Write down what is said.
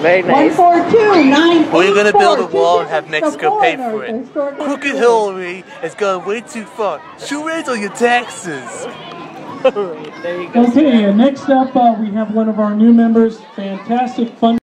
Very 142 We're gonna build a wall and have Mexico pay for it. Crooked Hillary has gone way too far. She'll raise all your taxes. There you go. Okay, and next up, uh, we have one of our new members, fantastic fun.